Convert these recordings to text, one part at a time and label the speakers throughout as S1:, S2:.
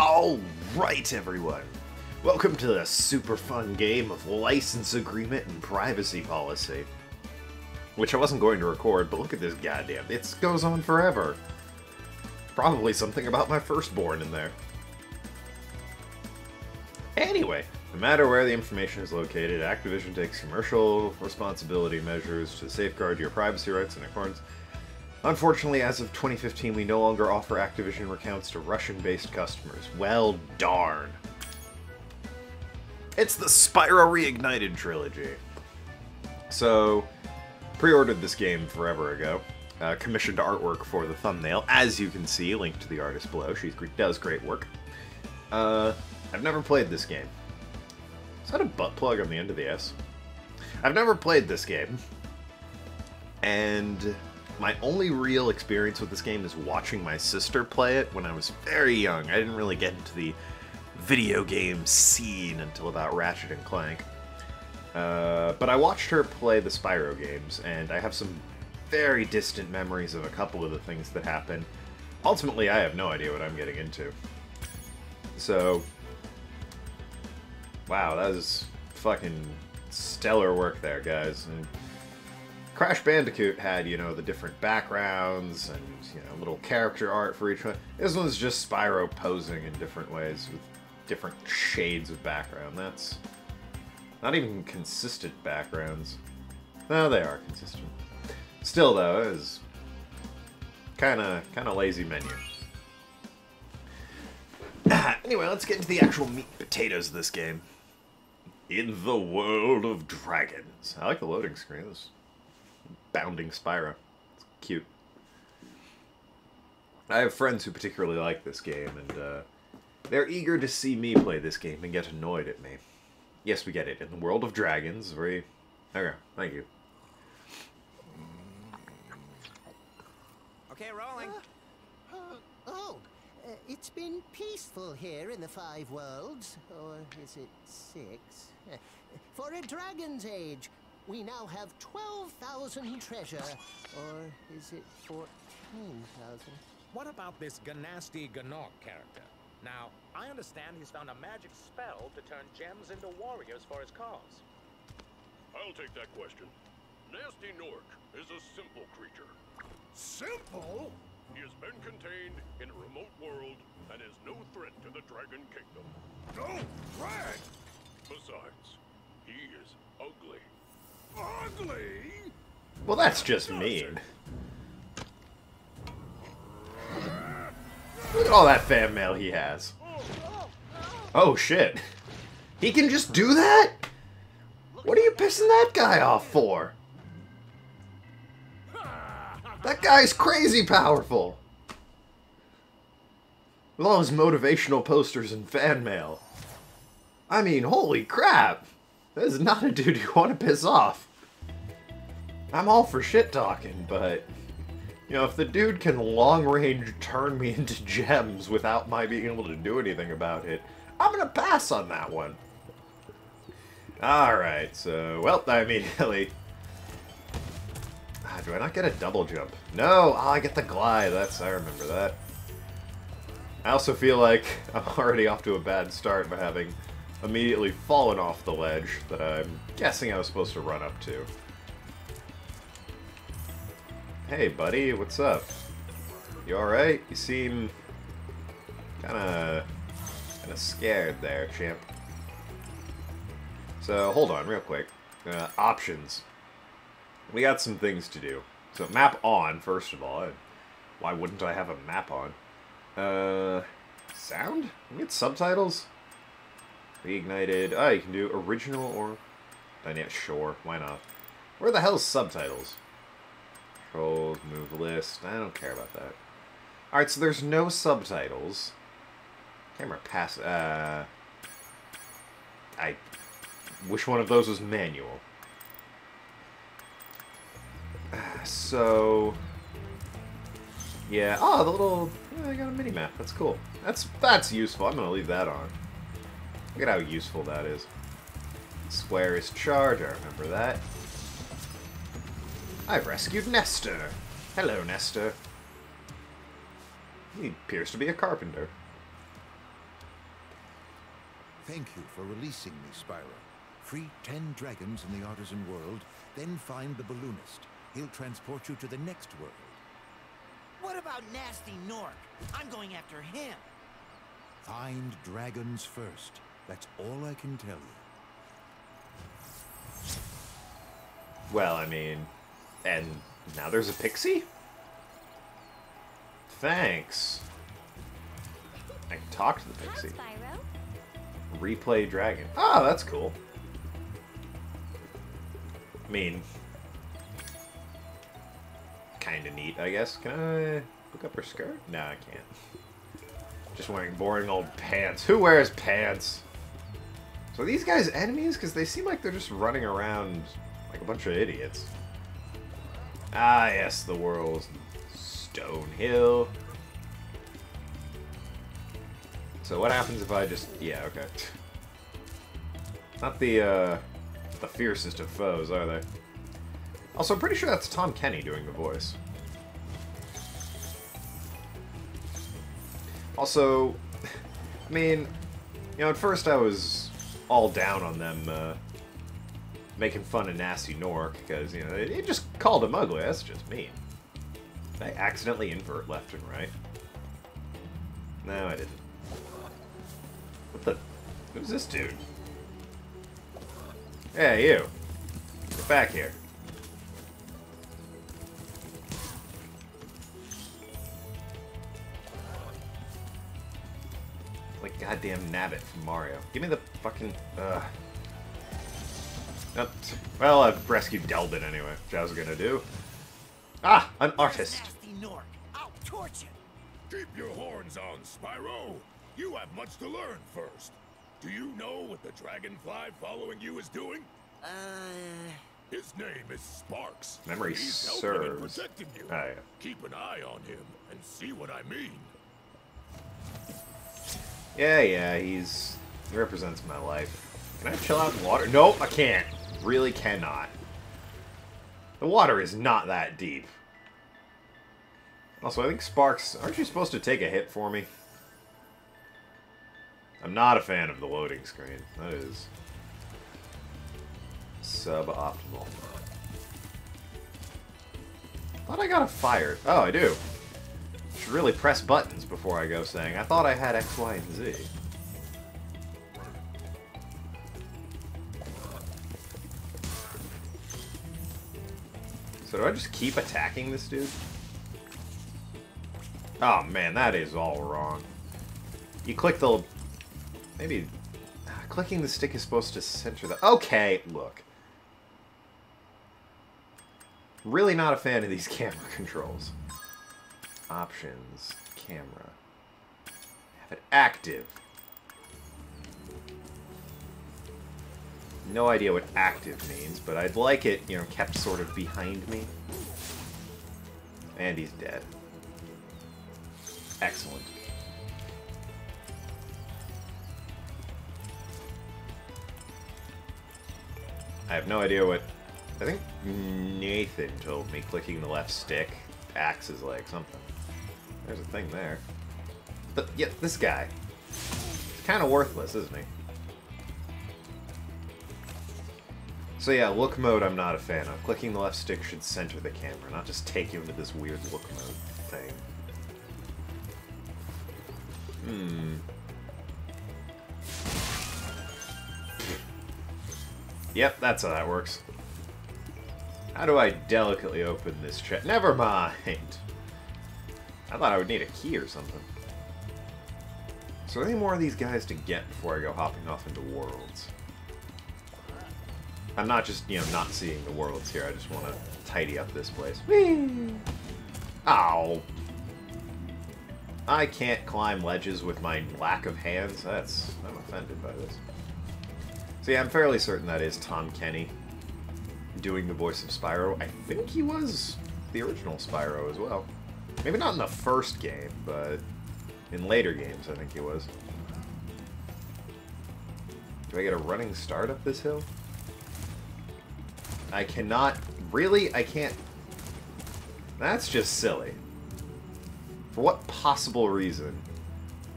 S1: Alright, everyone. Welcome to the super fun game of license agreement and privacy policy. Which I wasn't going to record, but look at this goddamn. It goes on forever. Probably something about my firstborn in there. Anyway, no matter where the information is located, Activision takes commercial responsibility measures to safeguard your privacy rights in accordance. Unfortunately, as of 2015, we no longer offer Activision accounts to Russian-based customers. Well, darn. It's the Spyro Reignited trilogy. So, pre-ordered this game forever ago. Uh, commissioned artwork for the thumbnail, as you can see, linked to the artist below. She does great work. Uh, I've never played this game. Is that a butt plug on the end of the S? I've never played this game. And my only real experience with this game is watching my sister play it when I was very young. I didn't really get into the video game scene until about Ratchet and Clank. Uh, but I watched her play the Spyro games, and I have some very distant memories of a couple of the things that happen. Ultimately, I have no idea what I'm getting into. So, wow, that was fucking stellar work there, guys. And Crash Bandicoot had, you know, the different backgrounds and, you know, little character art for each one. This one's just Spyro posing in different ways with different shades of background. That's not even consistent backgrounds. No, they are consistent. Still, though, is kind of kind of lazy menu. anyway, let's get into the actual meat potatoes of this game. In the world of dragons. I like the loading screen. This bounding Spyro. It's cute. I have friends who particularly like this game, and uh, they're eager to see me play this game and get annoyed at me. Yes, we get it. In the world of dragons, very... Okay, thank you.
S2: Okay, rolling.
S3: Uh, oh, uh, it's been peaceful here in the Five Worlds. Or is it six? For a Dragon's Age, we now have 12,000 treasure. Or is it 14,000?
S2: What about this Gnasty Gnorc character? Now, I understand he's found a magic spell to turn gems into warriors for his cause.
S4: I'll take that question. Gnasty Gnorc is a simple creature.
S5: Simple?
S4: He has been contained in a remote world and is no threat to the Dragon Kingdom.
S5: No threat?
S4: Besides, he is ugly.
S5: Ugly?
S1: Well, that's just mean. Look at all that fan mail he has. Oh, shit. He can just do that? What are you pissing that guy off for? That guy's crazy powerful. With all his motivational posters and fan mail. I mean, holy crap. That is not a dude you want to piss off. I'm all for shit talking, but you know, if the dude can long range turn me into gems without my being able to do anything about it, I'm gonna pass on that one. Alright, so, well, I immediately... Ah, do I not get a double jump? No! Oh, I get the glide, that's, I remember that. I also feel like I'm already off to a bad start by having immediately fallen off the ledge that I'm guessing I was supposed to run up to. Hey, buddy, what's up? You alright? You seem... kinda... kinda scared there, champ. So, hold on, real quick. Uh, options. We got some things to do. So, map on, first of all. Why wouldn't I have a map on? Uh, sound? We get subtitles? Reignited. Oh, you can do original or... Dynamic. Sure, why not? Where the hell's subtitles? Controls, move list. I don't care about that. Alright, so there's no subtitles. Camera pass... Uh... I Which one of those was manual? So... Yeah. Oh, the little... I got a mini-map. That's cool. That's that's useful. I'm to leave that on. Look at how useful that is. Square is charge. I remember that. I've rescued Nestor. Hello, Nestor. He appears to be a carpenter.
S6: Thank you for releasing me, Spyro. Free ten dragons in the artisan world, then find the balloonist. He'll transport you to the next world.
S7: What about Gnasty Gnorc? I'm going after him.
S6: Find dragons first. That's all I can tell you.
S1: Well, I mean, and now there's a pixie? Thanks. I can talk to the pixie. Replay dragon. Oh, that's cool. I mean, kind of neat, I guess. Can I look up her skirt? No, I can't. Just wearing boring old pants. Who wears pants? So these guys enemies? Because they seem like they're just running around like a bunch of idiots. Ah, yes, the world's Stone Hill. So what happens if I just... Yeah, okay. Not the, uh, the fiercest of foes, are they? Also, I'm pretty sure that's Tom Kenny doing the voice. Also, I mean, you know, at first I was all down on them uh, making fun of Gnasty Gnorc, because, you know, it, just called him ugly. That's just mean. Did I accidentally invert left and right? No, I didn't. What the... Who's this dude? Hey, you. Get back here. Goddamn Nabbit from Mario. Give me the fucking... Uh... Nope. Well, I've rescued Delbin anyway, which I was gonna do. Ah, an artist.
S7: Gnasty Gnorc. I'll torch him.
S5: Keep your horns on, Spyro. You have much to learn first. Do you know what the dragonfly following you is doing?
S7: Uh,
S5: His name is Sparx.
S1: Memory
S5: He's helping and
S1: serves.
S5: protecting you.
S1: Ah, yeah.
S5: Keep an eye on him and see what I mean.
S1: Yeah, yeah, he's... He represents my life. Can I chill out in water? Nope, I can't. Really cannot. The water is not that deep. Also, I think Sparx... Aren't you supposed to take a hit for me? I'm not a fan of the loading screen. That is... Suboptimal. Thought I got a fire. Oh, I do. Should really press buttons before I go saying, I thought I had X, Y, and Z. So do I just keep attacking this dude? Oh man, that is all wrong. You click the... Maybe... Ah, clicking the stick is supposed to center the... Okay, look. Really not a fan of these camera controls. Options, camera. Have it active. No idea what active means, but I'd like it, you know, kept sort of behind me. And he's dead. Excellent. I have no idea what... I think Nathan told me clicking the left stick acts as like something. There's a thing there. But, yeah, this guy. He's kind of worthless, isn't he? So yeah, look mode I'm not a fan of. Clicking the left stick should center the camera, not just take you into this weird look mode thing. Hmm. Yep, that's how that works. How do I delicately open this chest? Never mind. I thought I would need a key or something. So any more of these guys to get before I go hopping off into worlds? I'm not just, you know, not seeing the worlds here. I just want to tidy up this place. Whee! Ow! I can't climb ledges with my lack of hands. That's... I'm offended by this. So yeah, I'm fairly certain that is Tom Kenny doing the voice of Spyro. I think he was the original Spyro as well. Maybe not in the first game, but in later games I think he was. Do I get a running start up this hill? I cannot... Really? I can't... That's just silly. For what possible reason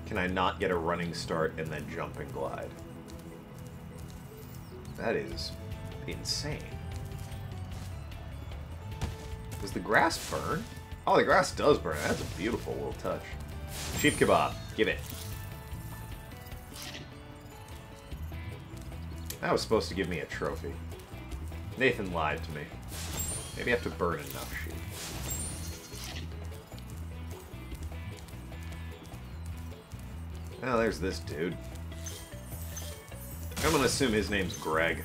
S1: can I not get a running start and then jump and glide? That is insane. Does the grass burn? Oh, the grass does burn. That's a beautiful little touch. Sheep kebab. Give it. That was supposed to give me a trophy. Nathan lied to me. Maybe I have to burn enough sheep. Oh, there's this dude. I'm gonna assume his name's Greg.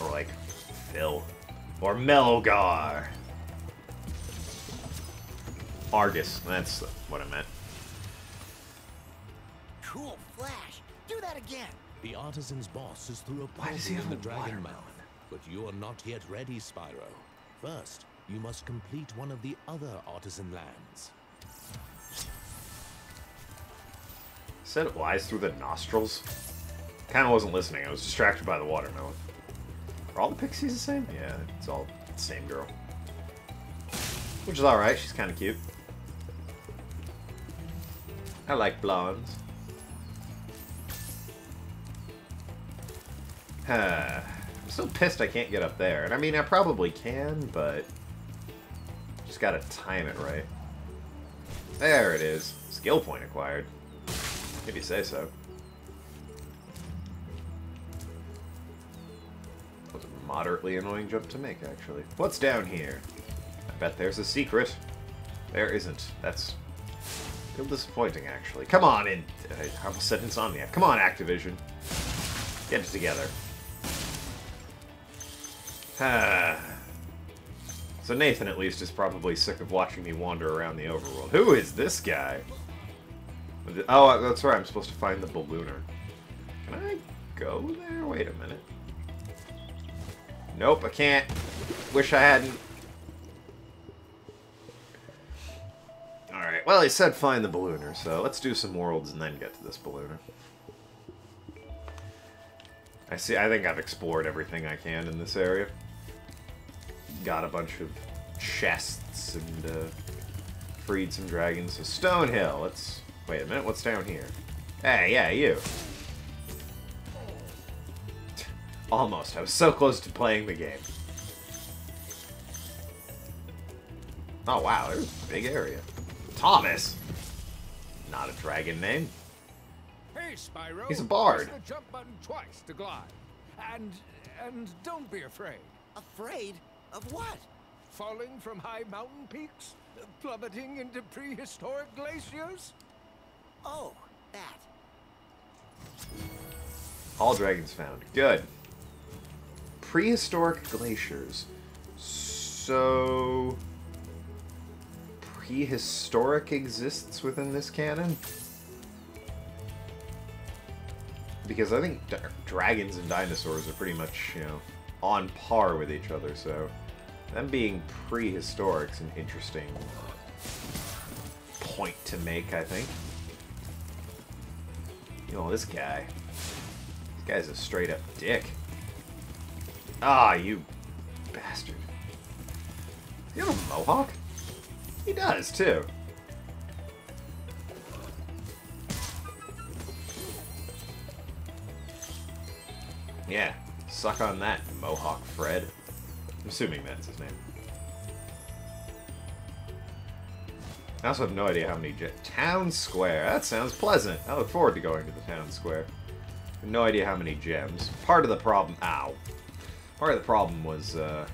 S1: Or like, Phil. Or Melgar. Argus, that's what I meant.
S7: Cool flash. Do that again.
S2: The artisan's boss is through a
S1: Why does he
S2: portal in
S1: have
S2: the Dragon
S1: watermelon?
S2: Mouth, but you are not yet ready, Spyro. First, you must complete one of the other artisan lands.
S1: Said it lies through the nostrils. Kinda wasn't listening, I was distracted by the watermelon. Are all the pixies the same? Yeah, it's all the same girl. Which is alright, she's kinda cute. I like blondes. Huh. I'm so pissed I can't get up there. And I mean, I probably can, but... Just gotta time it right. There it is. Skill point acquired. If you say so. Moderately annoying jump to make, actually. What's down here? I bet there's a secret. There isn't. That's a little disappointing, actually. Come on, in. I almost said Insomniac. Come on, Activision. Get it together. So Nathan, at least, is probably sick of watching me wander around the overworld. Who is this guy? Oh, that's right. I'm supposed to find the ballooner. Can I go there? Wait a minute. Nope, I can't. Wish I hadn't. Alright, well, he said find the ballooner, so let's do some worlds and then get to this ballooner. I see, I think I've explored everything I can in this area. Got a bunch of chests and uh, freed some dragons. So Stonehill, let's... Wait a minute, what's down here? Hey, yeah, you. Almost. I was so close to playing the game. Oh, wow, there's a big area. Thomas! Not a dragon name.
S8: Hey, Spyro.
S1: He's a bard.
S8: Press the jump button twice to glide. And and don't be afraid.
S7: Afraid of what?
S8: Falling from high mountain peaks, plummeting into prehistoric glaciers.
S7: Oh, that.
S1: All dragons found. Good. Prehistoric glaciers. So... Prehistoric exists within this canon? Because I think dragons and dinosaurs are pretty much, you know, on par with each other, so... Them being prehistoric is an interesting point to make, I think. You know, this guy. This guy's a straight up dick. Ah, you bastard. You have a mohawk? He does, too. Yeah, suck on that, Mohawk Fred. I'm assuming that's his name. I also have no idea how many. Town Square. That sounds pleasant. I look forward to going to the town square. No idea how many gems. Part of the problem. Ow. Part of the problem was uh,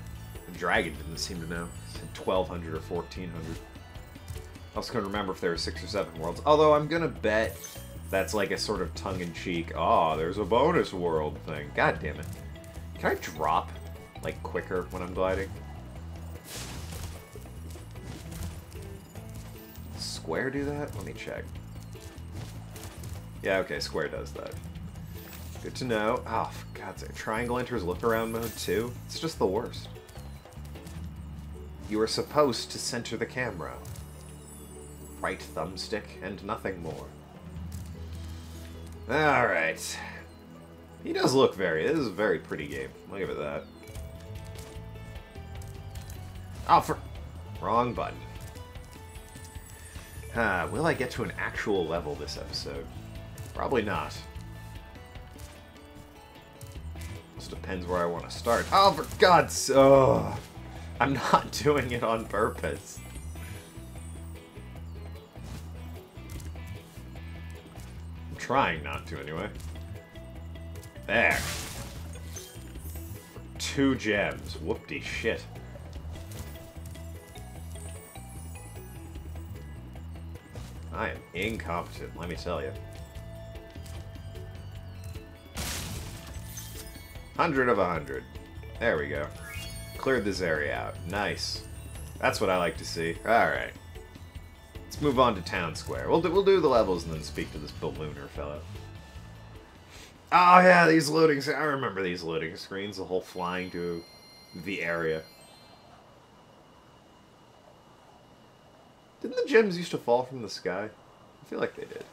S1: the dragon didn't seem to know. It said 1,200 or 1,400. I also couldn't remember if there were six or seven worlds. Although I'm gonna bet that's like a sort of tongue-in-cheek. Ah, there's a bonus world thing. God damn it. Can I drop like quicker when I'm gliding? Square do that? Let me check. Yeah, okay, Square does that. Good to know. Oh, for God's sake. Triangle enters look around mode too? It's just the worst. You are supposed to center the camera. Right thumbstick and nothing more. Alright. He does look very... This is a very pretty game. I'll give it that. Oh, for... Wrong button. Uh, will I get to an actual level this episode? Probably not. Depends where I want to start. Oh, for God's... Oh, I'm not doing it on purpose. I'm trying not to, anyway. There. Two gems. Whoop-de shit. I am incompetent, let me tell you. Hundred of a hundred. There we go. Cleared this area out. Nice. That's what I like to see. Alright. Let's move on to Town Square. We'll do, we'll do the levels and then speak to this ballooner fellow. Oh yeah, these loading... I remember these loading screens. The whole flying to the area. Didn't the gems used to fall from the sky? I feel like they did.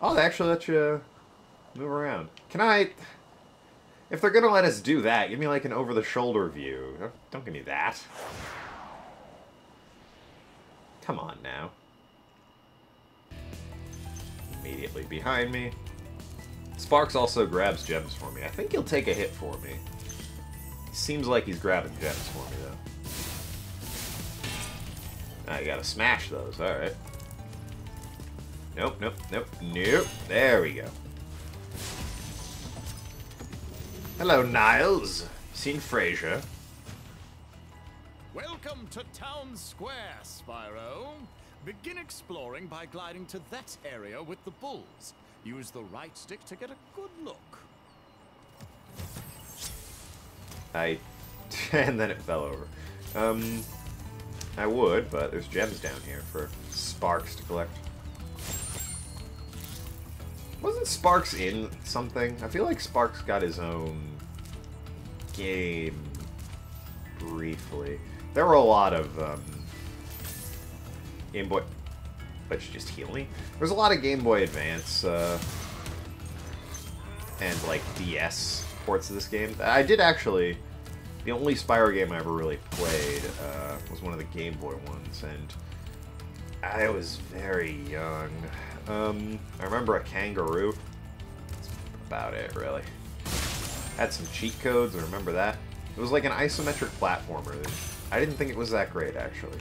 S1: Oh, they actually let you uh, move around. Can I... If they're gonna let us do that, give me like an over-the-shoulder view. Don't, give me that. Come on now. Immediately behind me. Sparx also grabs gems for me. I think he'll take a hit for me. Seems like he's grabbing gems for me, though. Now you gotta smash those, alright. Nope, nope, nope, nope. There we go. Hello, Niles. Seen Frasier?
S9: Welcome to Town Square, Spyro. Begin exploring by gliding to that area with the bulls. Use the right stick to get a good look.
S1: I... and then it fell over. Um, I would, but there's gems down here for Sparx to collect. Wasn't Sparx in something? I feel like Sparx got his own game briefly. There were a lot of um, Game Boy... But you just heal me? There's a lot of Game Boy Advance uh, and like DS ports of this game. I did actually... The only Spyro game I ever really played uh, was one of the Game Boy ones, and I was very young. Um, I remember a kangaroo. That's about it, really. Had some cheat codes, I remember that. It was like an isometric platformer. I didn't think it was that great, actually.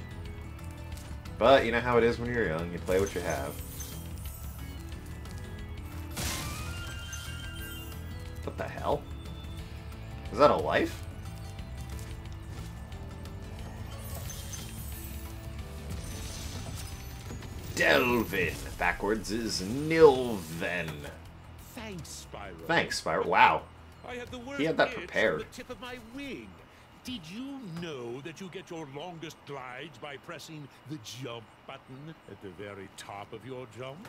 S1: But, you know how it is when you're young, you play what you have. What the hell? Is that a life? Delvin. Backwards is Nilven.
S4: Thanks, Spyro.
S1: Thanks, Spyro. Wow.
S4: I had the worst
S1: He had that prepared.
S4: the tip of my wing. Did you know that you get your longest glides by pressing the jump button at the very top of your jump?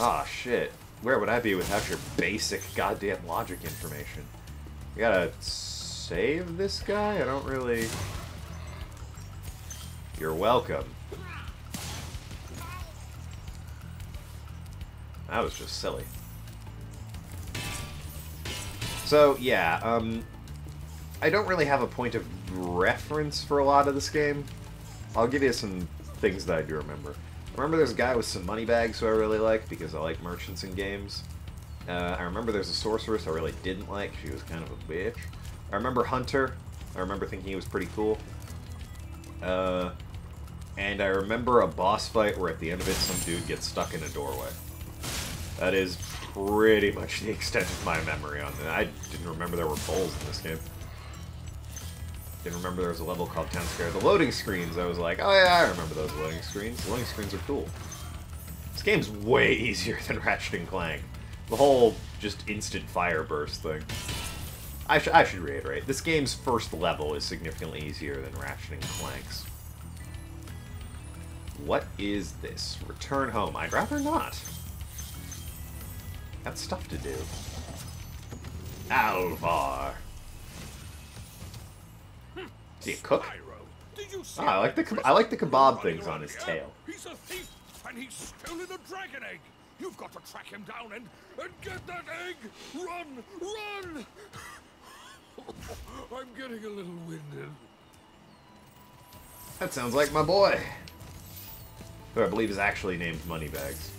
S1: Ah, shit. Where would I be without your basic goddamn logic information? You gotta save this guy? I don't really... You're welcome. That was just silly. So, yeah, um... I don't really have a point of reference for a lot of this game. I'll give you some things that I do remember. Remember there's a guy with some money bags who I really like because I like merchants in games. Uh, I remember there's a sorceress I really didn't like. She was kind of a bitch. I remember Hunter. I remember thinking he was pretty cool. Uh, and I remember a boss fight where at the end of it some dude gets stuck in a doorway. That is pretty much the extent of my memory on that. I didn't remember there were bowls in this game. Didn't remember there was a level called Town Square. The loading screens, I was like, oh yeah, I remember those loading screens. Loading screens are cool. This game's way easier than Ratchet and Clank. The whole just instant fire burst thing. I, sh I should reiterate, this game's first level is significantly easier than Ratchet and Clank's. What is this? Return home. I'd rather not. Got stuff to do. Alvar. Is he a cook?
S4: Spyro, did you see
S1: Ah, I like the I like the kebab things on his tail.
S4: He's a thief, and he's stolen a dragon egg. You've got to track him down and, and get that egg. Run, run! I'm getting a little winded.
S1: That sounds like my boy. Who I believe is actually named Moneybags.